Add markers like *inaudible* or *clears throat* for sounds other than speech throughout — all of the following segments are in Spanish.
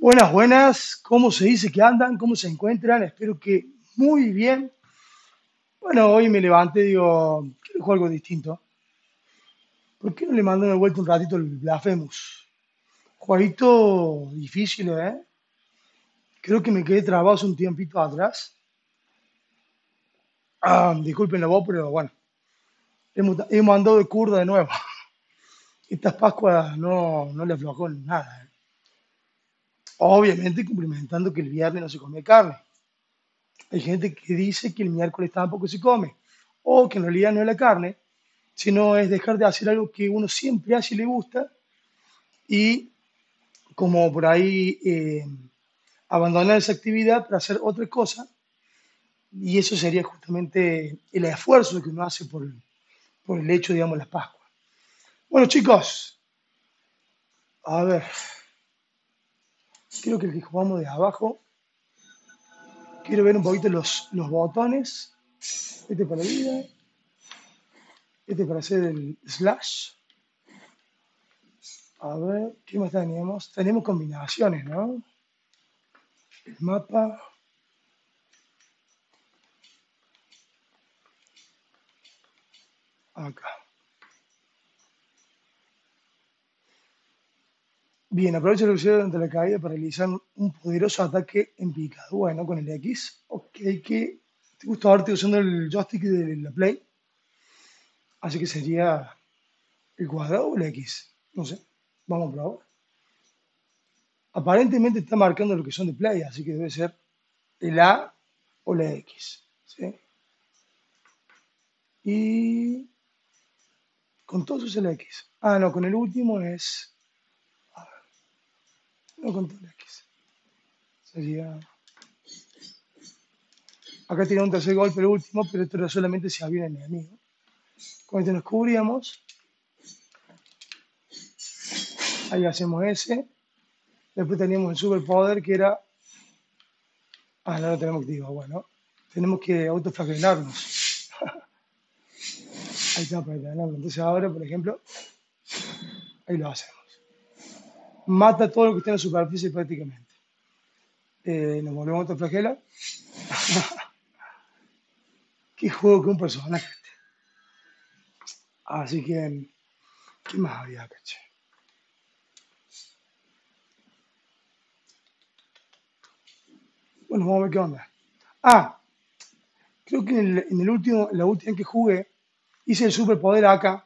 Buenas, buenas. ¿Cómo se dice que andan? ¿Cómo se encuentran? Espero que muy bien. Bueno, hoy me levanté y digo, quiero jugar algo distinto. ¿Por qué no le mando de vuelta un ratito el Blasphemous? Jueguito difícil, ¿eh? Creo que me quedé trabado un tiempito atrás. Ah, disculpen la voz, pero bueno, hemos, hemos andado de curda de nuevo. *laughs* Estas Pascuas no, no le aflojó nada. ¿eh? Obviamente cumplimentando que el viernes no se come carne. Hay gente que dice que el miércoles tampoco se come, o que en realidad no es la carne, sino es dejar de hacer algo que uno siempre hace y le gusta, y como por ahí eh, abandonar esa actividad para hacer otra cosa, y eso sería justamente el esfuerzo que uno hace por, por el hecho, digamos, de las Pascuas. Bueno, chicos, a ver, creo que jugamos de abajo, quiero ver un poquito los, los botones. Este para vida, este para hacer el slash. A ver, ¿qué más teníamos? Tenemos combinaciones, ¿no? El mapa. Acá. Bien, aprovecha la velocidad durante la caída para realizar un poderoso ataque en picado. Bueno, con el X. Ok, que te gusta verte usando el joystick de la Play. Así que sería el cuadrado o el X. No sé. Vamos a probar. Aparentemente está marcando lo que son de Play, así que debe ser el A o la X. ¿sí? Y con todos es el X. Ah, no, con el último es no con todo X. Sería. Acá tiene un tercer golpe, el último, pero esto era solamente si había un enemigo. Con este nos cubríamos. Ahí hacemos ese. Después teníamos el superpoder que era. Ah, no lo tenemos activo. Bueno, tenemos que autoflagelarnos. *laughs* ahí está, para Entonces ahora, por ejemplo, ahí lo hacemos mata todo lo que está en la superficie prácticamente. Eh, nos volvemos a otra flagela. *laughs* Qué juego que un personaje. Así que, ¿qué más había, caché? Bueno, vamos a ver qué onda. Ah, creo que en el, último, la última que jugué, hice el superpoder acá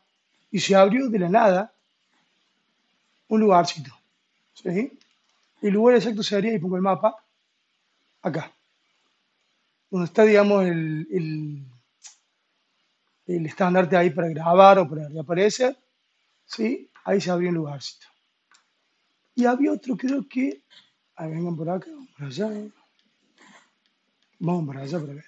y se abrió de la nada un lugarcito. ¿Sí? El lugar exacto sería, y pongo el mapa, acá. Donde está, digamos, el, el, el estandarte ahí para grabar o para reaparecer, ¿sí? Ahí se abrió un lugarcito. Y había otro, creo que, ahí vengan por acá, vamos por allá, vamos para allá para ver.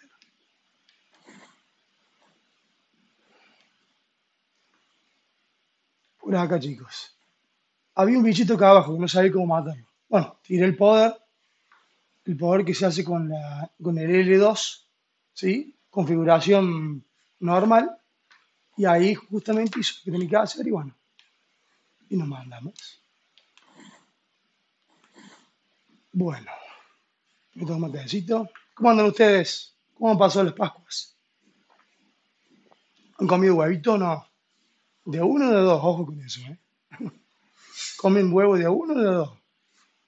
Por acá, chicos había un bichito acá abajo que no sabía cómo matarlo. Bueno, tiré el poder, el poder que se hace con, la, con el L2, ¿sí? Configuración normal. Y ahí justamente hizo lo que tenía que hacer y bueno, y nos mandamos. Bueno, me tomo un matecito. ¿Cómo andan ustedes? ¿Cómo pasó las Pascuas? ¿Han comido huevito o no? De uno o de dos, ojo con eso, ¿eh? *laughs* comen huevo de uno o de dos.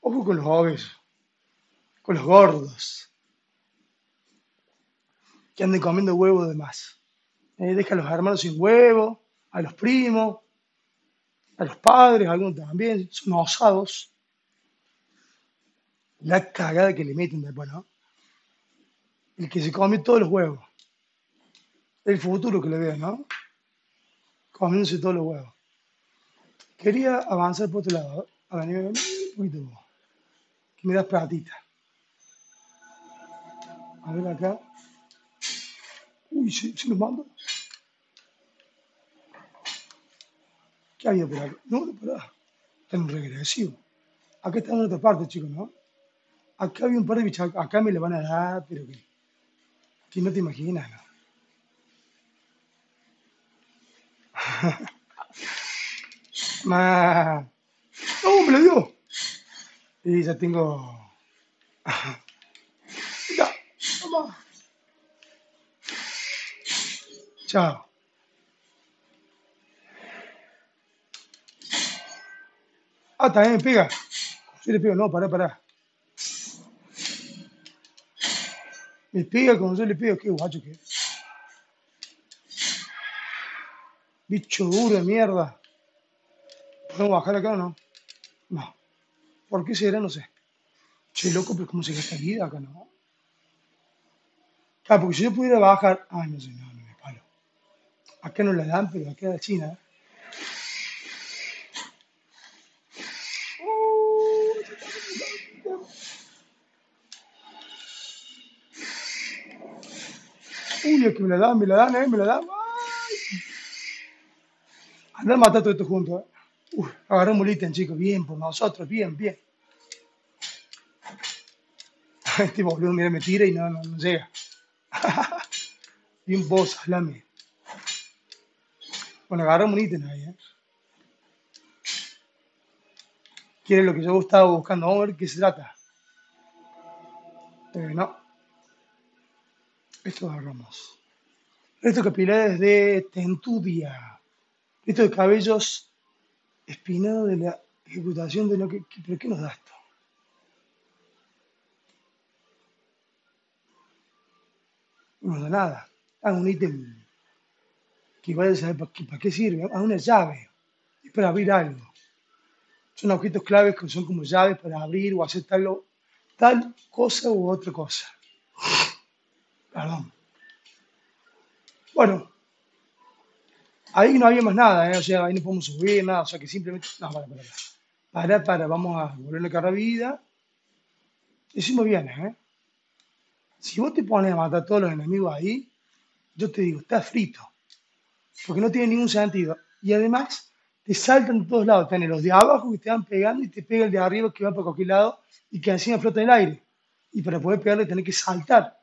Ojo con los obesos, con los gordos, que anden comiendo huevo de más. Eh, deja a los hermanos sin huevo, a los primos, a los padres, algunos también, son osados. La cagada que le meten después, ¿no? El que se come todos los huevos. El futuro que le veo, ¿no? Comiéndose todos los huevos. Quería avanzar por otro lado. A ver, un poquito. Que me das platita. A ver acá. Uy, ¿se, se nos manda? ¿Qué había por acá? No, pará. Está en un regresivo. Acá está en otra parte, chicos, ¿no? Acá había un par de bichos. Acá me le van a dar, pero que, que no te imaginas, ¿no? *laughs* Ma... ¡No, me lo dio! Y ya tengo... Ya, vamos. Chao. Ah, también pega. Le pego, no, pará, pará. Me pega como yo le pego, qué guacho que. Bicho duro de mierda. ¿Podemos bajar acá o no? No. ¿Por qué será? No sé. Che, loco, pero ¿cómo se gasta vida acá, no? Ah, porque si yo pudiera bajar. Ay, no sé, no, no me palo. Acá no la dan, pero acá de China. Uy, es que me la dan, me la dan, eh, me la dan. Ay. A matar todo esto junto, eh. Uy, agarramos un ítem, chicos. Bien por nosotros, bien, bien. *laughs* Este boludo, mira, me tira y no, no, no llega. *laughs* Bien vos, salame. Bueno, agarramos un ítem ahí, ¿eh? Quiere lo que yo estaba buscando. Vamos qué se trata. Eh, no, esto agarramos. Estos capilares de tentudia. Esto de cabellos espinados de la ejecutación de lo que... ¿Pero qué nos da esto? No nos da nada. Ah, un ítem que vaya a saber para qué, para qué sirve. Ah, una llave. Es para abrir algo. Son objetos claves que son como llaves para abrir o hacer tal, tal cosa u otra cosa. Perdón. Bueno, ahí no había más nada, ¿eh? O sea, ahí no podemos subir nada. O sea, que simplemente... No, para, para, para. Para, vamos a volverle a cargar vida. Hicimos bien, ¿eh? Si vos te pones a matar a todos los enemigos ahí, yo te digo, estás frito. Porque no tiene ningún sentido. Y además, te saltan de todos lados. Tenés los de abajo que te van pegando y te pega el de arriba que va para cualquier lado y que encima flota en el aire. Y para poder pegarle tenés que saltar.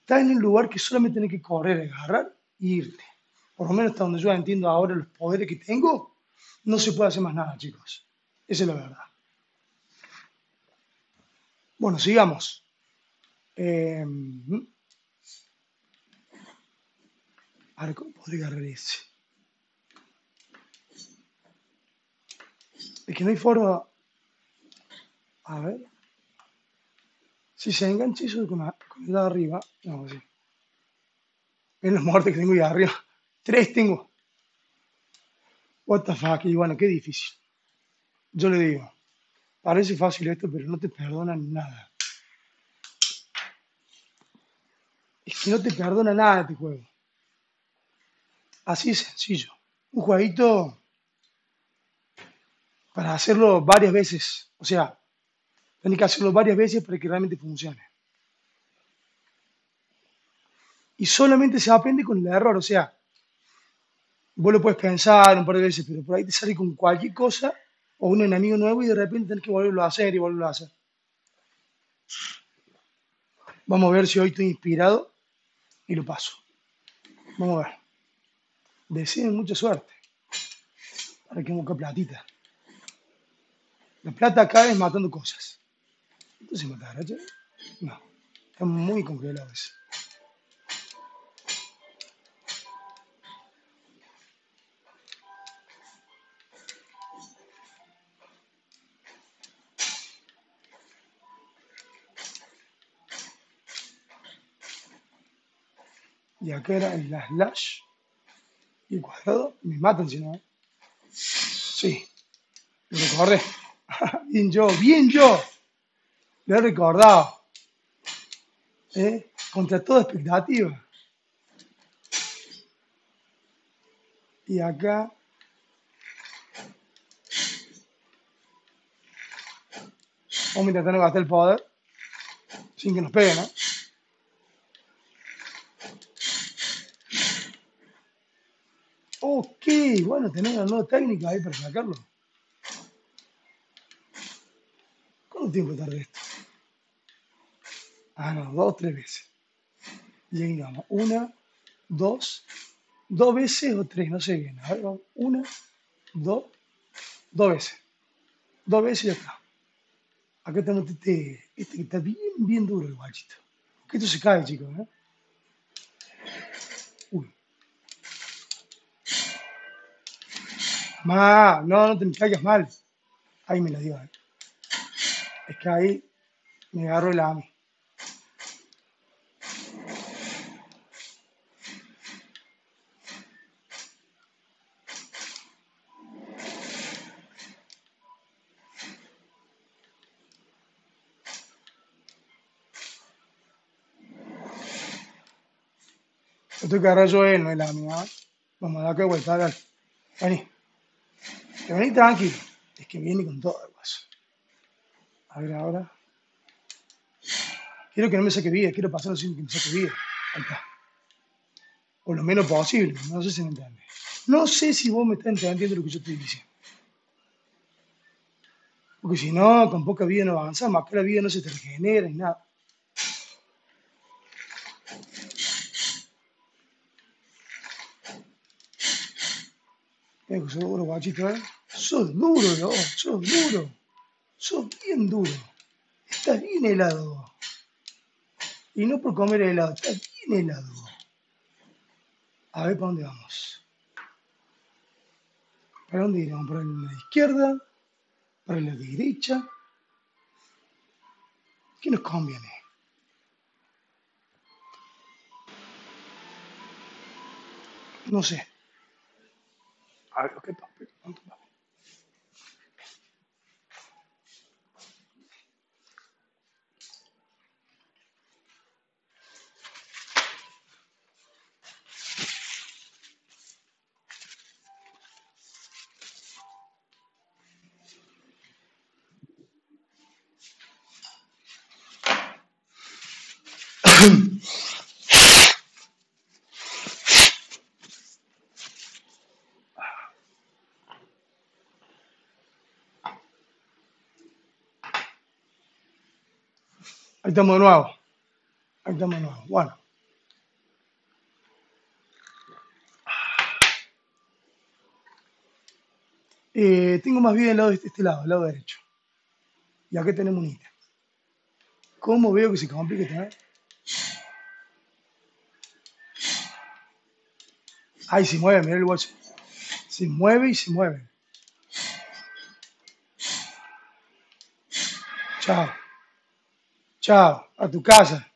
Estás en un lugar que solamente tenés que correr, agarrar e irte. Por lo menos hasta donde yo entiendo ahora los poderes que tengo, no se puede hacer más nada, chicos. Esa es la verdad. Bueno, sigamos. Eh, ahora, ¿cómo podría agarrar? Es que no hay forma. A ver. Si se engancha eso con, la- con el de arriba. No, sí. Ven los muertos que tengo ahí arriba. Tres tengo. What the fuck. Bueno, qué difícil. Yo le digo. Parece fácil esto, pero no te perdonan nada. Es que no te perdona nada este juego. Así es sencillo. Un jueguito para hacerlo varias veces. O sea, tenés que hacerlo varias veces para que realmente funcione. Y solamente se aprende con el error. O sea, vos lo puedes pensar un par de veces, pero por ahí te sale con cualquier cosa o un enemigo nuevo y de repente tenés que volverlo a hacer y volverlo a hacer. Vamos a ver si hoy estoy inspirado y lo paso. Vamos a ver. Deseen mucha suerte. Ahora que buscar platita. La plata acá es matando cosas. Entonces matar, ¿eh? No. Está muy congelado ese. Y acá era el slash y cuadrado. Me matan si no. ¿eh? Sí, lo recordé. *laughs* Bien yo, bien yo. Lo he recordado. ¿eh? Contra toda expectativa. Y acá. Vamos a intentar no gastar el poder. Sin que nos peguen, ¿no? Ok, bueno, tenemos una nueva técnica ahí para sacarlo. ¿Cuánto tiempo tarda esto? Ah, no, dos, tres veces. Y ahí vamos. Una, dos, dos veces o tres, no sé bien. A ver, vamos. Una, dos, dos veces. Dos veces y está. Acá tenemos este, este que está bien, bien duro el guachito. Que esto se cae, chicos, ¿eh? Uy. Ma, no, no te me mal. Ahí me la dio. ¿eh? Es que ahí me agarro el AMI. Esto que agarrar yo él, no es la mía. Vamos a dar que vuelta, dale. Vení. Que vení tranquilo. Es que viene con todo el guaso. A ver ahora. Quiero que no me saque vida, quiero pasarlo sin que me saque vida. Ahí. O lo menos posible, no sé si me entiende. No sé si vos me estás entendiendo lo que yo estoy diciendo. Porque si no, con poca vida no avanzamos, acá la vida no se te regenera ni nada. Tengo seguro, guachito. Sos duro, ¿no? Sos duro. Sos bien duro. Estás bien helado. Y no por comer helado, estás bien helado. A ver, ¿para dónde vamos? ¿Para dónde iremos? ¿Para la izquierda? ¿Para la derecha? ¿Qué nos conviene? No sé. A ver, ok, papi. Estamos de nuevo. Ahí estamos de nuevo. Bueno, eh, tengo más bien el lado de este, lado, el lado derecho. Y acá tenemos un ítem. ¿Cómo veo que se complica esta vez? Ahí se mueve, mira el bolso. Se mueve y se mueve. Chao. Chao. A tu casa.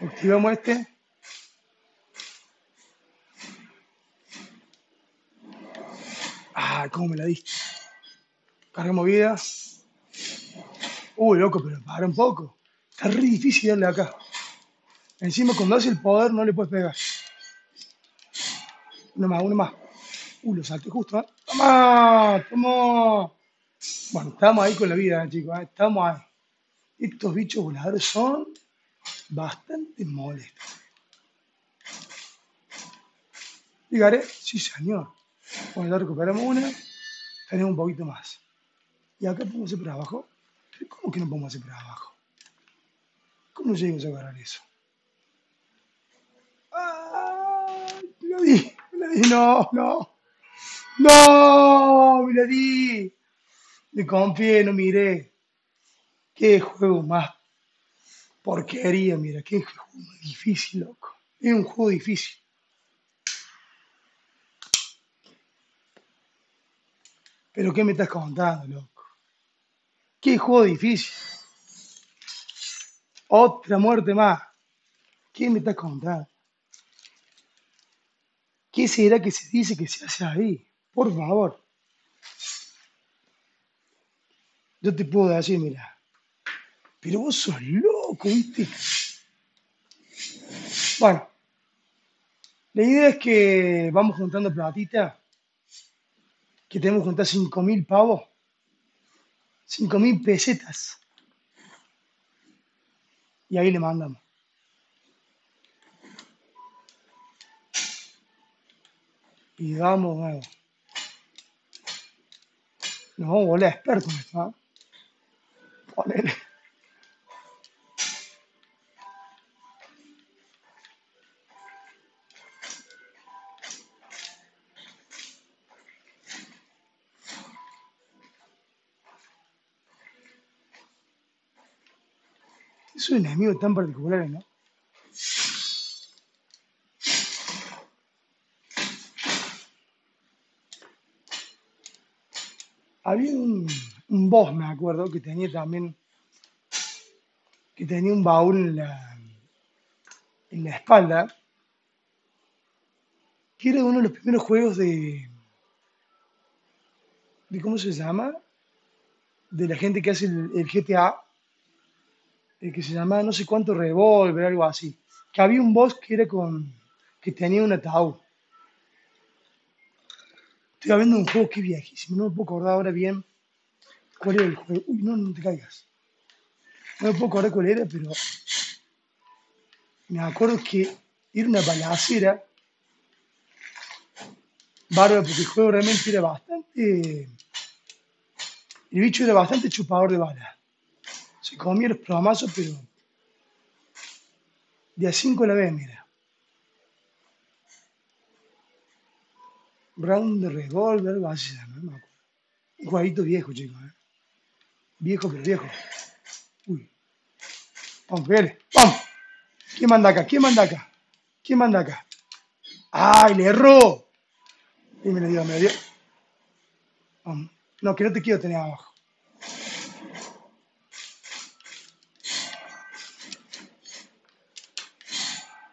Activamos este. Ah, cómo me la diste. Carga movida. Uy, loco, pero para un poco. Está re difícil darle acá. Encima, cuando hace el poder, no le puedes pegar. Uno más, uno más. Uy, lo salté justo, ¿eh? ¡Toma! ¡Toma! Bueno, estamos ahí con la vida, ¿eh, chicos. ¿eh? Estamos ahí. Estos bichos voladores son bastante molestos. Llegaré, sí, señor. Bueno, ya recuperamos una. Tenemos un poquito más. Y acá podemos hacer por abajo. ¿Pero ¿Cómo que no podemos hacer por abajo? ¿Cómo llegamos a agarrar eso? ¡Ay! Me la di, me la di, no, no, no, me la di. Me confié, no miré. Qué juego más porquería, mira, qué juego más difícil, loco. Es un juego difícil. Pero ¿qué me estás contando, loco? Qué juego difícil. Otra muerte más. ¿Qué me estás contando? ¿Qué será que se dice que se hace ahí? Por favor. Yo te puedo decir, mira, pero vos sos loco, ¿viste? Bueno, la idea es que vamos juntando platita, que tenemos que juntar 5.000 pavos, 5.000 pesetas, y ahí le mandamos. Y vamos, bueno, nos vamos a volver expertos en poner. Esos enemigos tan particulares, ¿no? Había un un boss, me acuerdo, que tenía también, que tenía un baúl en la, en la espalda, que era uno de los primeros juegos de, de ¿cómo se llama? De la gente que hace el, GTA, el que se llamaba no sé cuánto revólver, algo así. Que había un boss que era con, que tenía un ataúd. Estoy viendo un juego que viejísimo, no me puedo acordar ahora bien Uy, no, no te caigas. No me puedo acordar cuál era, pero me acuerdo que era una balacera bárbara porque el juego realmente era bastante. El bicho era bastante chupador de balas. Se comía los plomazos, pero de a 5 la vez, mira. Round de revólver, algo así no. Un jueguito viejo, chicos. ¿eh? Viejo, pero viejo. Uy. Vamos, pégale. ¡Vamos! ¿Quién manda acá? ¿Quién manda acá? ¿Quién manda acá? ¡Ay, le erró! Y me lo dio, me lo dio. No, que no te quiero tener abajo.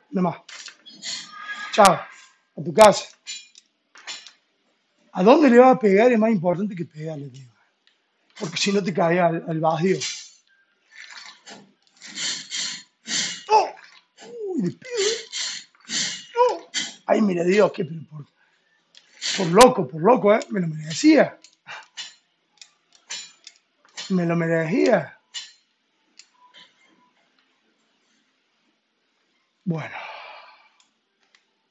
No más. Chao. A tu casa. ¿A dónde le vas a pegar? Es más importante que pegarle, tío. Porque si no te caes al, al vacío. ¡Oh! ¡Uy, de ¡Oh! Ay, mira Dios, qué pero por, por loco, por loco, ¿eh? Me lo merecía. Me lo merecía. Bueno,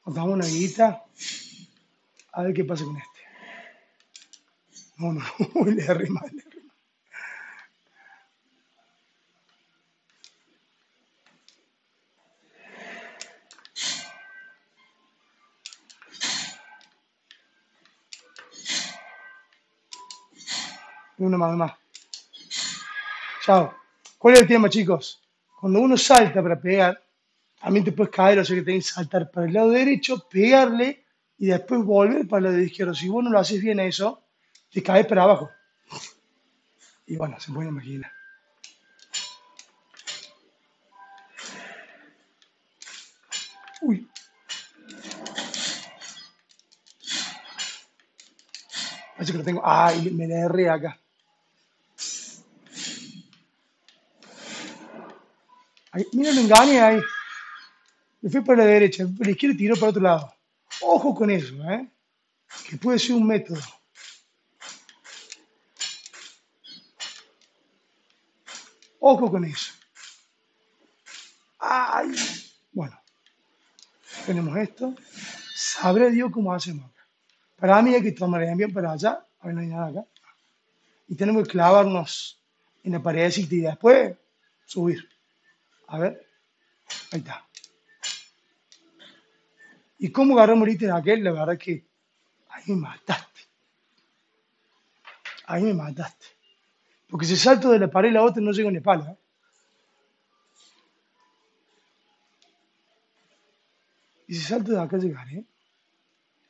nos damos una guita. A ver qué pasa con este. No, no, *laughs* le le Y Una más, más. Chao. ¿Cuál es el tema, chicos? Cuando uno salta para pegar, también te puedes caer, o sea que tenés que saltar para el lado derecho, pegarle y después volver para el lado izquierdo. Si vos no lo haces bien eso, te caes para abajo. Y bueno, se puede imaginar. Uy, parece que lo tengo. Ay, me la erré acá. Mira, lo engañé ahí. Me fui para la derecha, para la izquierda y tiró para otro lado. Ojo con eso, ¿eh? Que puede ser un método. Ojo con eso. Ay, bueno, tenemos esto. Sabré Dios cómo hacemos acá. Para mí hay que tomar bien para allá. A ver, no hay nada acá. Y tenemos que clavarnos en la paredcita y después subir. A ver, ahí está. ¿Y cómo agarramos ahorita en aquel? La verdad que ahí me mataste. Ahí me mataste. Porque si salto de la pared a la otra no llego ni pala. ¿eh? Y si salto de acá llegaré.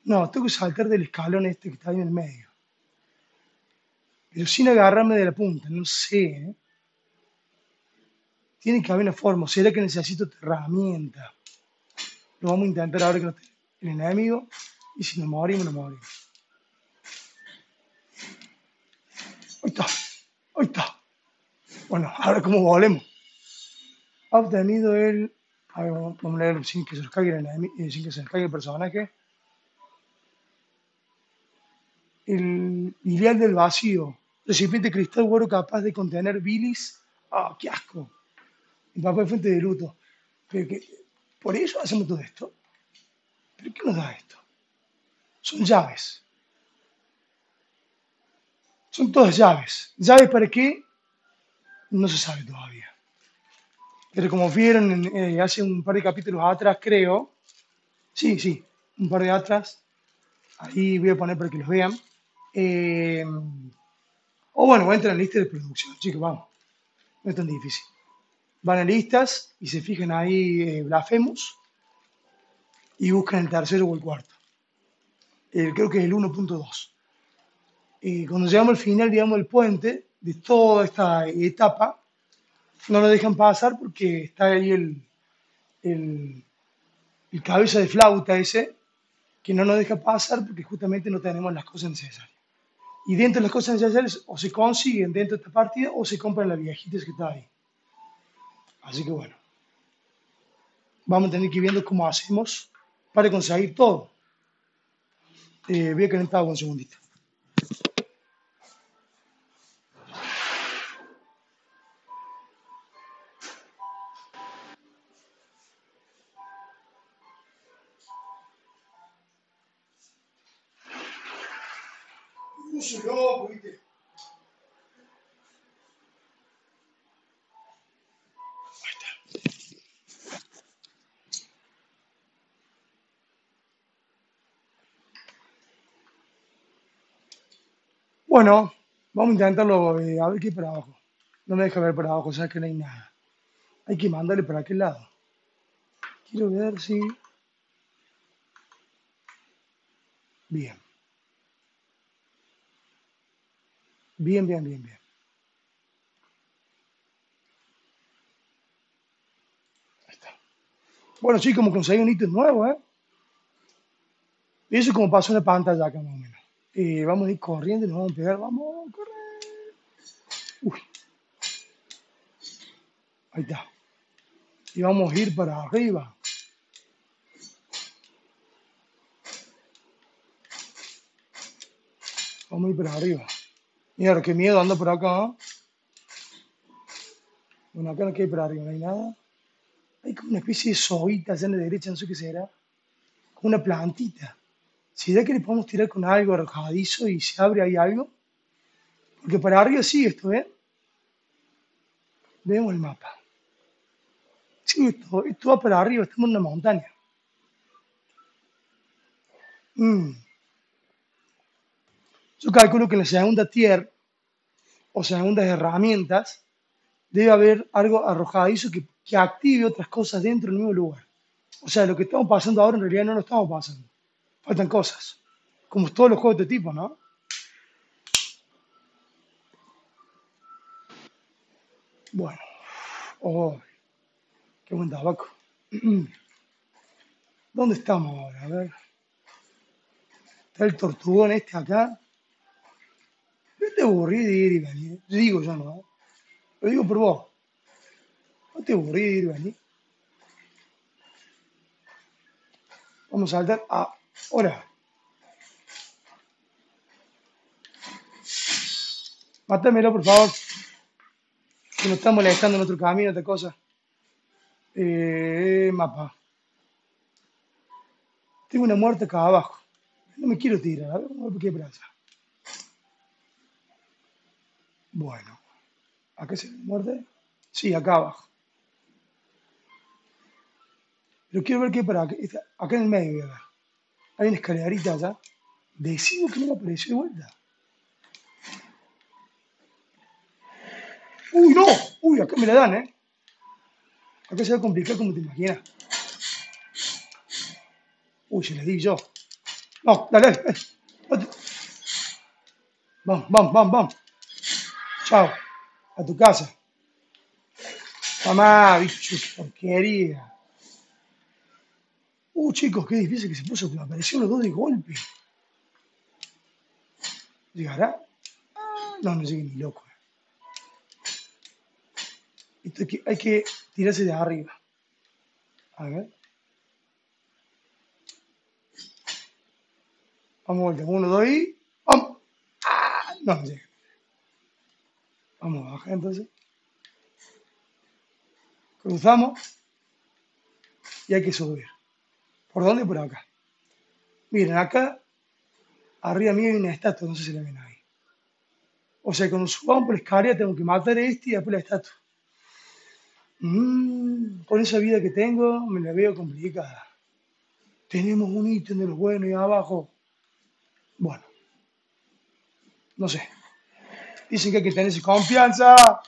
No, tengo que saltar del escalón este que está ahí en el medio. Pero sin agarrarme de la punta, no sé. ¿eh? Tiene que haber una forma. ¿Será que necesito herramienta? Lo vamos a intentar ahora que no el enemigo. Y si nos morimos, nos morimos. Ahí está. Ahí está. Bueno, ahora cómo volemos. Ha obtenido el. Vamos a leer sin que se nos caiga el, enemi- eh, sin que se nos caiga el personaje. El biliar del vacío. Recipiente cristal güero capaz de contener bilis. ¡Ah, qué asco! Mi papá es fuente de luto. Pero que, por eso hacemos todo esto. ¿Pero qué nos da esto? Son llaves. Son todas llaves. ¿Llaves para qué? No se sabe todavía. Pero como vieron eh, hace un par de capítulos atrás, creo. Sí, sí, un par de atrás. Ahí voy a poner para que los vean. Eh, o bueno, entra en la lista de producción, chicos, vamos. No es tan difícil. Van a listas y se fijan ahí eh, Blasphemous y buscan el tercero o el cuarto. Eh, creo que es el 1.2. Y cuando llegamos al final, digamos, del puente, de toda esta etapa, no nos dejan pasar porque está ahí el, el, el cabeza de flauta ese, que no nos deja pasar porque justamente no tenemos las cosas necesarias. Y dentro de las cosas necesarias o se consiguen dentro de esta partida o se compran las viejitas que está ahí. Así que bueno, vamos a tener que ir viendo cómo hacemos para conseguir todo. Eh, voy a calentar un segundito. Bueno, vamos a intentarlo eh, a ver qué hay para abajo. No me deja ver para abajo, sabes que no hay nada. Hay que mandarle para aquel lado. Quiero ver si... Bien, bien, bien, bien, bien. Ahí está. Bueno, sí, como conseguí un ítem nuevo, ¿eh? Eso es como pasó en la pantalla acá más o menos. Eh, vamos a ir corriendo y nos vamos a pegar. Vamos a correr. Uy, ahí está. Y vamos a ir para arriba. Vamos a ir para arriba. Mira, qué miedo ando por acá. ¿eh? Bueno, acá no hay para arriba, no hay nada. Hay como una especie de soguita allá en la derecha, no sé qué será. Como una plantita. ¿Será que le podemos tirar con algo arrojadizo y se abre ahí algo? Porque para arriba sí esto, ¿eh? Vemos el mapa. Sí, esto, esto va para arriba, estamos en una montaña. Mm. Yo calculo que en la segunda tier o segundas herramientas debe haber algo arrojadizo que, que active otras cosas dentro del mismo lugar. O sea, lo que estamos pasando ahora en realidad no lo estamos pasando. Faltan cosas. Como todos los juegos de este tipo, ¿no? Bueno. Oh, qué buen tabaco. *clears throat* ¿Dónde estamos ahora? A ver. Está el tortugón este acá. No te aburrí de ir y venir. Digo yo, ¿no? Lo digo por vos. No te aburrí de ir y venir. Vamos a saltar ahora. Mátamelo, por favor. Que nos está molestando en otro camino, otra cosa. Eh, mapa. Tengo una muerte acá abajo. No me quiero tirar. A ver, vamos a qué pasa. Bueno. ¿A se muerde? Sí, acá abajo. Pero quiero ver qué para acá, acá en el medio voy. Hay una escalerita allá. Decimos que no me apareció de vuelta. Uy, no. Uy, acá me la dan, ¿eh? Acá se va a complicar como te imaginas. Uy, se le di yo. No, dale, dale. Vamos, vamos, vamos, vamos. Chao. A tu casa. Mamá, bicho, porquería. Uh, chicos, qué difícil que se puso, me aparecieron los dos de golpe. ¿Llegará? Ah, no, no llegué ni loco. Hay, que, tirarse de arriba. A ver. Vamos vuelta. Uno, dos y. ¡Vamos! ¡Ah! No, no llega. Vamos a bajar entonces. Cruzamos. Y hay que subir. ¿Por dónde? Por acá. Miren, acá, arriba mío hay una estatua, no sé si la ven ahí. O sea, cuando subamos por la escalera tengo que matar a este y después la estatua. Mm, con esa vida que tengo, me la veo complicada. Tenemos un ítem de los buenos y abajo. Bueno, no sé. Dicen que hay que tener confianza.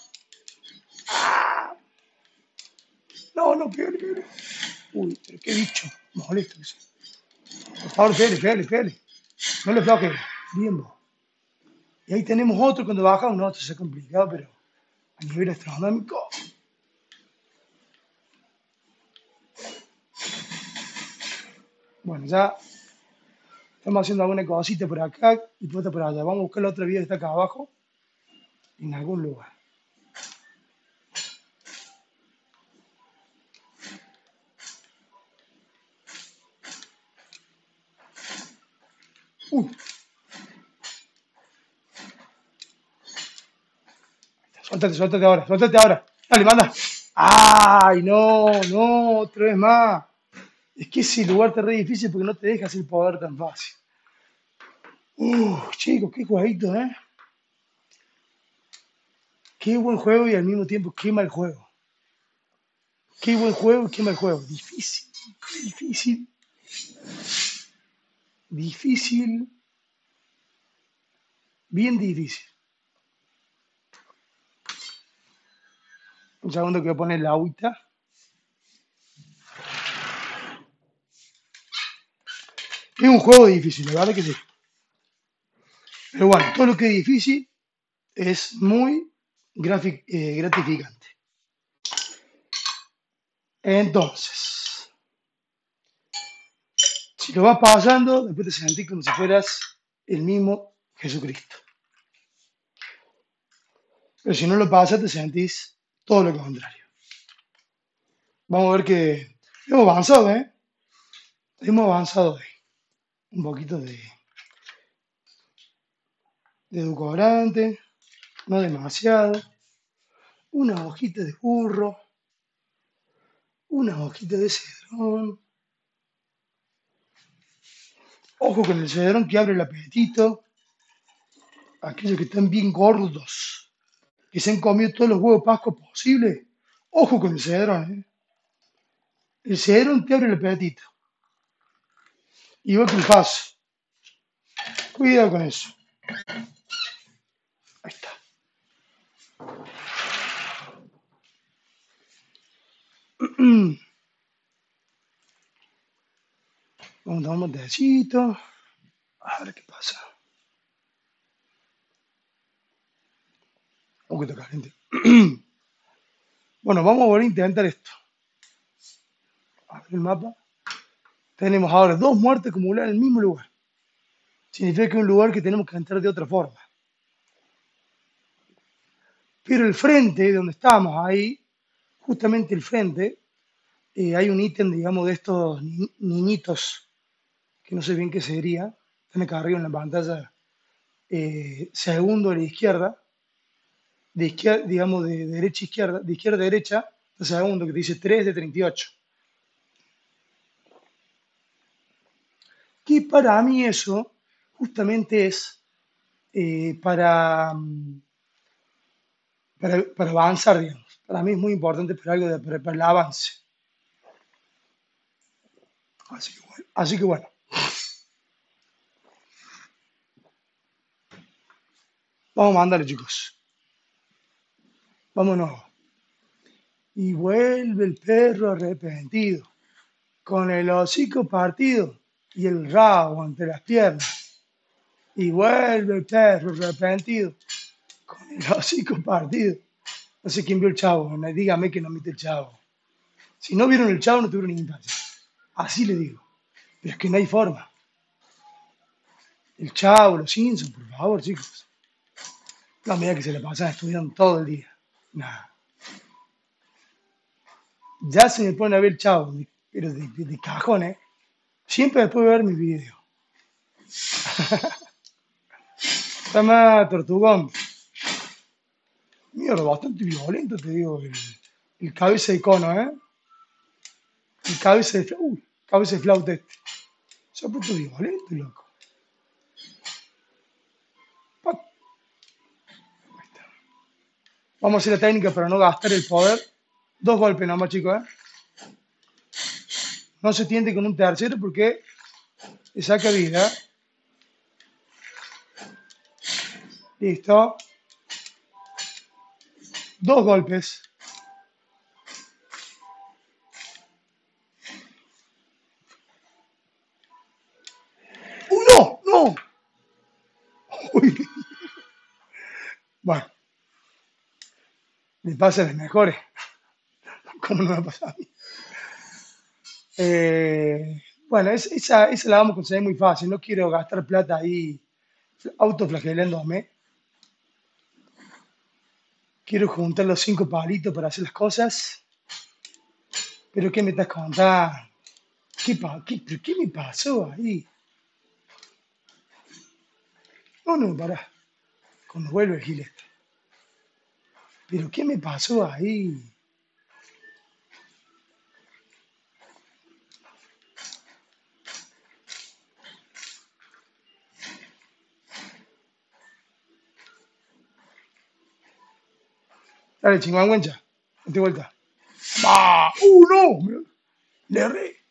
Molesto eso. Por favor, pele. No le bloque. Bien, vos. Y ahí tenemos otro cuando baja, no, esto se complicado, pero a nivel astronómico. Bueno, ya estamos haciendo alguna cosita por acá y otra por allá. Vamos a buscar la otra vía que está acá abajo, en algún lugar. Uy, suéltate, suéltate ahora, suéltate ahora. Dale, manda. Ay, no, no, otra vez más. Es que ese lugar está re difícil porque no te dejas el poder tan fácil. Uh, chicos, qué jueguito, ¿eh? Qué buen juego y al mismo tiempo qué mal juego. Qué buen juego y qué mal juego. Difícil, difícil, difícil, bien difícil. Un segundo que voy a poner la agüita. Es un juego difícil, la verdad que sí. Pero bueno, todo lo que es difícil es muy eh, gratificante. Entonces, si lo vas pasando, después te sentís como si fueras el mismo Jesucristo. Pero si no lo pasas, te sentís todo lo contrario. Vamos a ver que hemos avanzado, ¿eh? Hemos avanzado hoy. Un poquito de, de edulcorante, no demasiado. Una hojita de burro, una hojita de cedrón. Ojo con el cedrón que abre el apetito. Aquellos que están bien gordos, que se han comido todos los huevos pascos posibles. Ojo con el cedrón, ¿eh? El cedrón te abre el apetito. Igual que el paso. Cuidado con eso. Ahí está. *clears throat* Vamos a tomar un tecito. A ver qué pasa. Un poquito caliente. *clears throat* Bueno, vamos a volver a intentar esto. A ver el mapa. Tenemos ahora dos muertes acumuladas en el mismo lugar. Significa que es un lugar que tenemos que entrar de otra forma. Pero el frente, donde estábamos ahí, justamente el frente, eh, hay un ítem, digamos, de estos ni- niñitos, que no sé bien qué sería. Están acá arriba en la pantalla. eh, segundo a la izquierda, de izquierda, digamos, de derecha a izquierda, de izquierda a derecha, el segundo que te dice 3 de 38. Que para mí eso justamente es eh, para, mm, para, para avanzar, digamos. Para mí es muy importante para algo de, para, el avance. Así que bueno. Así que bueno. Vamos a mandarle, chicos. Vámonos. Y vuelve el perro arrepentido, con el hocico partido y el rabo entre las piernas. Y vuelve el perro arrepentido, con el hocico partido. No sé quién vio el chavo, me- dígame que no viste el chavo. Si no vieron el chavo, no tuvieron ni infancia. Así le digo. Pero es que no hay forma. El chavo, los Simpsons, por favor, chicos. La medida que se le pasan estudiando todo el día. Nada. Ya se me pone a ver chavo, de- pero de, de, cajón, ¿eh? Siempre después de ver mi video. *laughs* Está más tortugón. Mierda, bastante violento, te digo, el, el cabeza de cono, ¿eh? El cabeza de, uy, cabeza de flauta este. Se ha puesto violento, loco. Vamos a hacer la técnica para no gastar el poder. Dos golpes nomás, chicos, ¿eh? No se tiende con un tercero porque le saca vida. Listo. Dos golpes. Pasa a los mejores. *laughs* ¿Cómo no me ha pasado a mí? Eh, bueno, es- esa, esa la vamos a conseguir muy fácil. No quiero gastar plata ahí autoflagelándome. Quiero juntar los cinco palitos para hacer las cosas. Pero ¿qué me estás contando? ¿Qué, qué, qué me pasó ahí? No, no, pará. Cuando vuelve el Giles. Pero ¿qué me pasó ahí? Dale, chingüengüencha. Date vuelta. ¡Ah! ¡Uh, no! Le erré.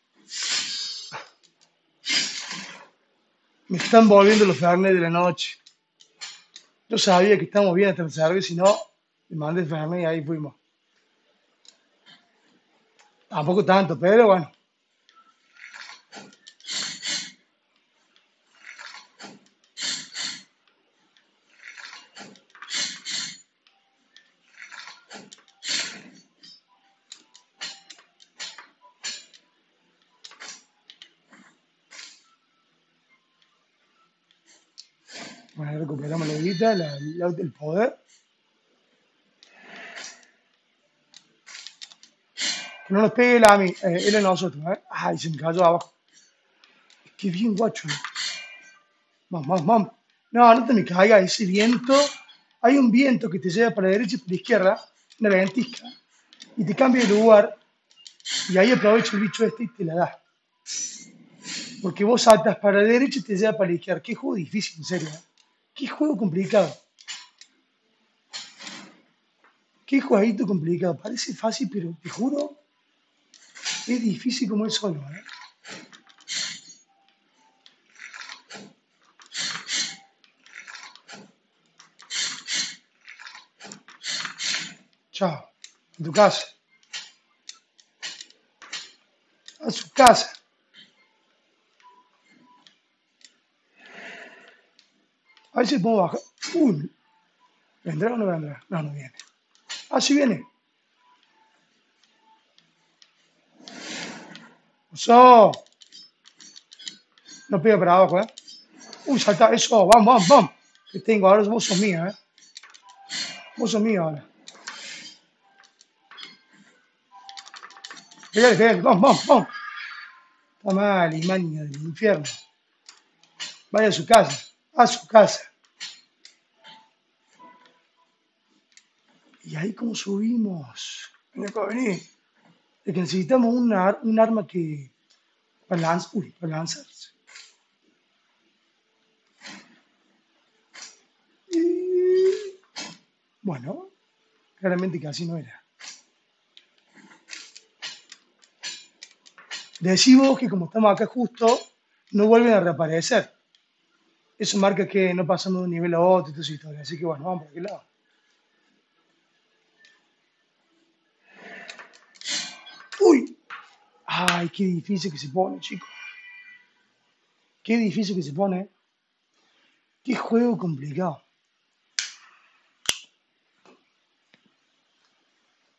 Me están volviendo los fernes de la noche. Yo sabía que estábamos bien hasta el servicio, si no, le mandé el fernet y ahí fuimos. Tampoco tanto, pero bueno. Bueno, recuperamos la guita, el poder. No nos pegue el a él a nosotros, ¿eh? Ay, se me cayó abajo. Qué bien, guacho. Vamos, vamos, vamos. No, no te me caigas, ese viento. Hay un viento que te lleva para la derecha y para la izquierda, una ventisca, y te cambia de lugar, y ahí aprovecha el bicho este y te la da. Porque vos saltas para la derecha y te lleva para la izquierda. Qué juego difícil, en serio. ¿eh? Qué juego complicado. Qué jueguito complicado. Parece fácil, pero te juro, es difícil como el solo. ¿eh? Chao. A tu casa. A su casa. A ver si puedo bajar. Uy, ¿vendrá o no vendrá? No, no viene. Ah, sí viene. Eso. No pega para abajo, ¿eh? Uy, salta. Eso, vamos, vamos, vamos. Que tengo, ahora vos sos mío, ¿eh? Vos sos ahora. Vamos, vamos, vamos. Está mal, imaña del infierno. Vaya a su casa. A su casa. ¿Y ahí cómo subimos? Acá, vení. Es que necesitamos un, ar- un arma que... Lanz- uy. Y... Bueno, claramente que así no era. Decimos que como estamos acá justo, no vuelven a reaparecer. Eso marca que no pasamos de un nivel a otro y toda esa historia. Así que bueno, vamos por aquel lado. ¡Uy! ¡Ay, qué difícil que se pone, chicos! Qué difícil que se pone. Qué juego complicado.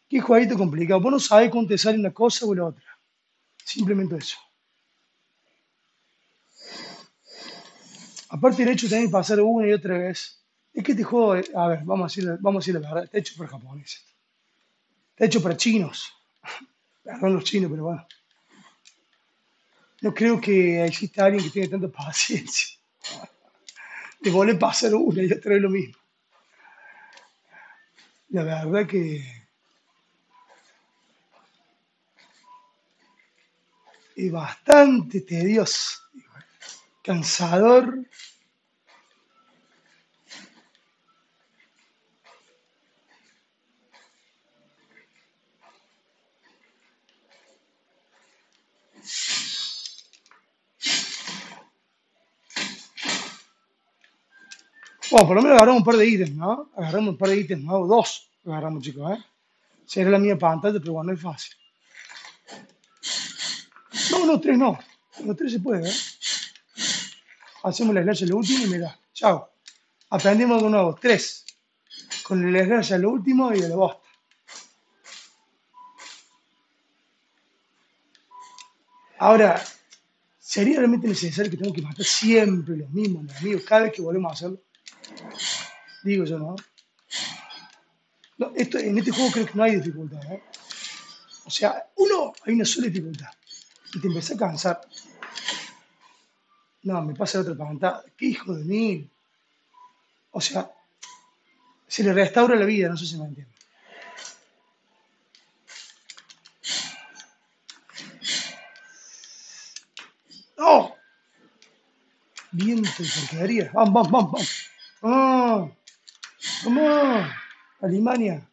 Qué jueguito complicado. Vos no sabés cuándo te sale una cosa o la otra. Simplemente eso. Aparte el hecho de pasar una y otra vez. Es que este juego, eh, a ver, vamos a decir, vamos a decir la verdad, está hecho por japoneses. Está hecho para chinos. *laughs* Perdón los chinos, pero bueno. No creo que exista alguien que tenga tanta paciencia. De volver a pasar una y otra vez lo mismo. La verdad que es bastante tedioso, cansador. Bueno, por lo menos agarramos un par de ítems, ¿no? Agarramos un par de ítems, ¿no? Dos agarramos, chicos, ¿eh? Si era la mía pantalla, pero bueno, es fácil. No, no, tres no. Los tres se puede, ¿eh? Hacemos el slash al último y mira, chao. Aprendimos de nuevo, tres. Con el slash lo último y el bosta. Ahora, ¿sería realmente necesario que tengo que matar siempre los mismos enemigos cada vez que volvemos a hacerlo? Digo yo, ¿no? No, esto, en este juego creo que no hay dificultad, ¿eh? O sea, uno, hay una sola dificultad. Y te empecé a cansar. No, me pasa la otra pantalla. ¿Qué hijo de mí? O sea, se le restaura la vida, no sé si me entiende. ¡No! Viento y porquería. Vamos, vamos, vamos, vamos. ¡Vamos! ¡Vamos! Alemania.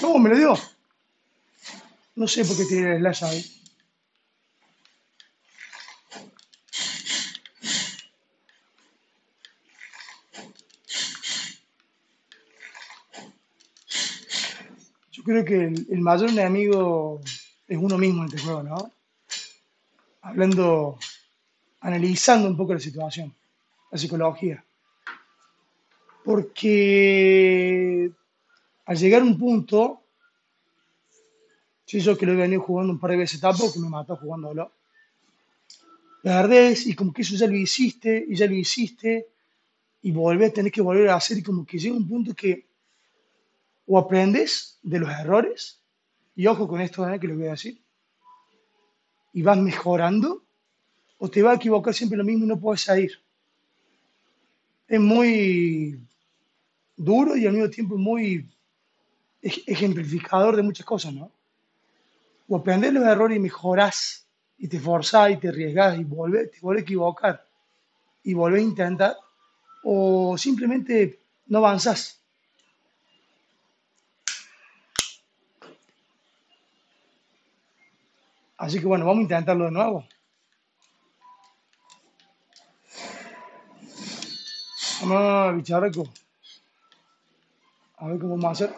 No, me lo dio. No sé por qué tiene slash ahí. Yo creo que el, el mayor enemigo es uno mismo en este juego, ¿no? Hablando, analizando un poco la situación, la psicología. Porque al llegar a un punto, si yo que lo he venido jugando un par de veces tampoco me mató jugándolo, la verdad es, y como que eso ya lo hiciste, y ya lo hiciste, y volver a tener que volver a hacer, y como que llega un punto que o aprendes de los errores, y ojo con esto ¿eh? que lo voy a decir, y vas mejorando, o te va a equivocar siempre lo mismo y no puedes salir. Es muy duro y al mismo tiempo muy ej- ejemplificador de muchas cosas, ¿no? O aprender los errores y mejorás, y te forzás y te arriesgás y volvés, te vuelves a equivocar y volvés a intentar, o simplemente no avanzás. Así que bueno, vamos a intentarlo de nuevo. Vamos, bicharraco. A ver cómo vamos a hacer.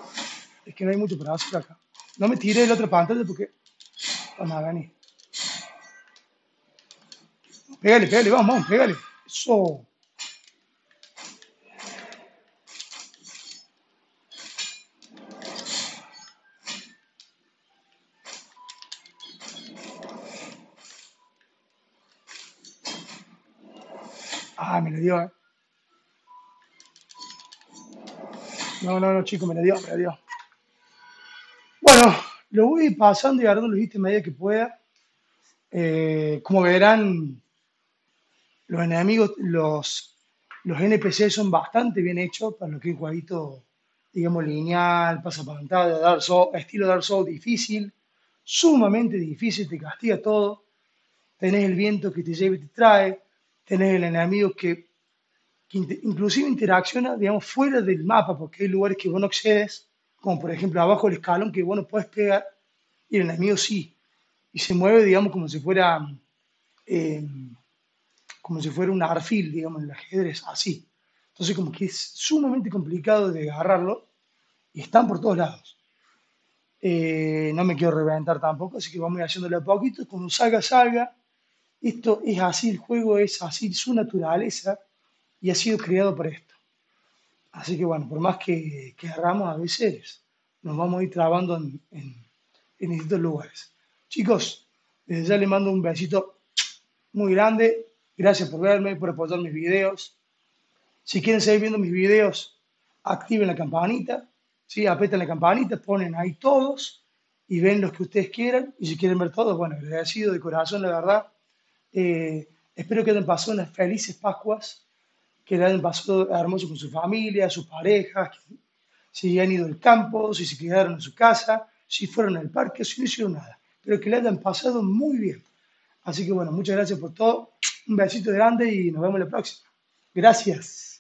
Es que no hay mucho para hacer acá. No me tire de la otra pantalla porque van a venir. Pégale, pégale, vamos, vamos, pégale. Eso. Dio, eh. No, no, no, chico, me lo dio, me lo dio. Bueno, lo voy pasando y agarrando los a medida que pueda. Eh, como verán, los enemigos, los, los NPC son bastante bien hechos para lo que es un jueguito, digamos, lineal, pasapantalla, Dark Souls, estilo Dark Souls difícil, sumamente difícil, te castiga todo. Tenés el viento que te lleva y te trae, tenés el enemigo que, que inclusive interacciona, digamos, fuera del mapa, porque hay lugares que vos no accedes, como por ejemplo abajo del escalón que vos no puedes pegar, y el enemigo sí, y se mueve, digamos, como si fuera... eh, como si fuera un arfil, digamos, en el ajedrez, así. Entonces, como que es sumamente complicado de agarrarlo y están por todos lados. Eh, no me quiero reventar tampoco, así que vamos a ir haciéndole a poquito. Cuando salga, salga. Esto es así, el juego es así, su naturaleza y ha sido creado para esto. Así que bueno, por más que, que hagamos a veces, nos vamos a ir trabando en, en, en distintos lugares. Chicos, desde ya les mando un besito muy grande. Gracias por verme, por apoyar mis videos. Si quieren seguir viendo mis videos, activen la campanita, ¿sí? apretan la campanita, ponen ahí todos y ven los que ustedes quieran. Y si quieren ver todos, bueno, agradecido de corazón, la verdad. Eh, espero que hayan pasado unas felices Pascuas, que le hayan pasado hermoso con su familia, sus parejas, si han ido al campo, si se quedaron en su casa, si fueron al parque, si no hicieron nada. Pero que le hayan pasado muy bien. Así que bueno, muchas gracias por todo. Un besito grande y nos vemos la próxima. Gracias.